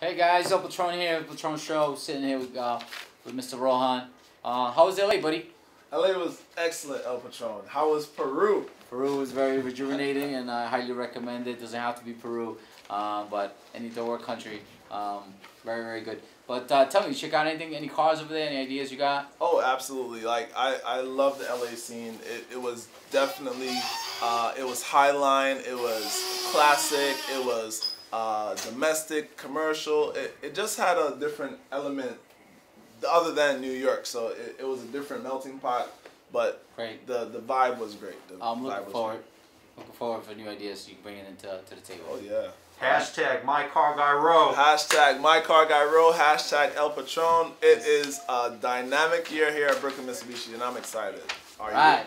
Hey guys, El Patron here, El Patron Show, sitting here with, uh, with Mr. Rohan. Uh, how was LA, buddy? LA was excellent, El Patron. How was Peru? Peru was very rejuvenating and I highly recommend it. Doesn't have to be Peru, uh, but any third world country, um, very, very good. But uh, tell me, you check out anything, any cars over there, any ideas you got? Oh, absolutely. Like, I, I love the LA scene. It, it was definitely, uh, it was highline, it was classic, it was uh, domestic, commercial. It, it just had a different element other than New York. So it, it was a different melting pot, but Great. the the vibe was great. The I'm vibe looking was forward, looking forward for new ideas you bring it into to the table. Oh yeah. Hashtag my car guy row. Hashtag my car guy row. Hashtag El Patron. It is a dynamic year here at Brooklyn Mitsubishi, and I'm excited. Are you? Right.